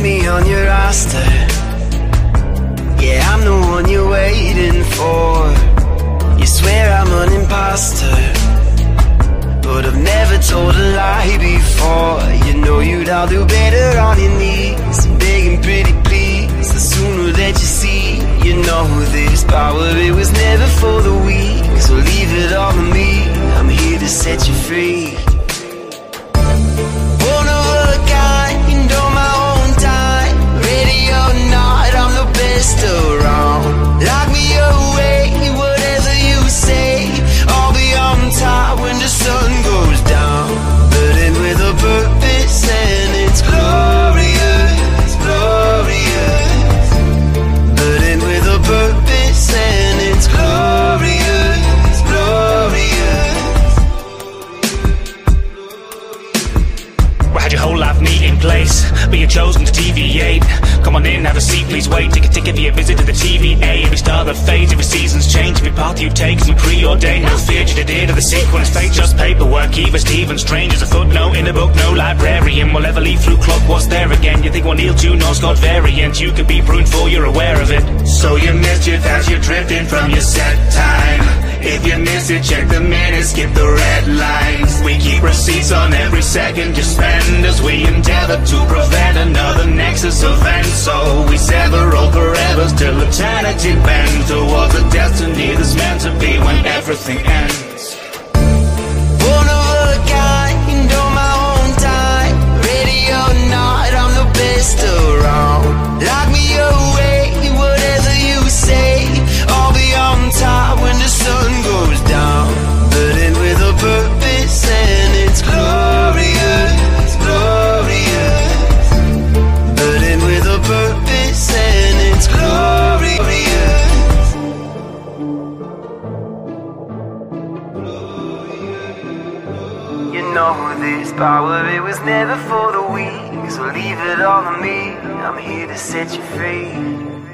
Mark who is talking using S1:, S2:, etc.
S1: on your roster. Yeah, I'm the one you're waiting for. You swear I'm an imposter. But I've never told a lie before. You know you'd all do better on your knees. Begging pretty please. The sooner that you see, you know this power, it was never for the weak. So leave it all to me. I'm here to set you free.
S2: Had your whole life neat in place, but you chosen to deviate. Come on in, have a seat, please wait. Take a ticket for your visit to the TVA. Every star that fades, every season's change, every path you take is been preordained. No fear to the date of the sequence, fate just paperwork. Even Stephen Strange is a footnote in a book, no librarian will ever leave through clock. What's there again? You think one Neil Juno's got variant? You could be pruned for, you're aware of it. So you missed it as you're drifting from your set time. It, check the minutes, skip the red lines. We keep receipts on every second you spend as we endeavor to prevent another nexus event. So we sever all forevers till eternity bends towards a destiny that's meant to be when everything ends.
S1: Know this power, it was never for the weak. So leave it all to me. I'm here to set you free.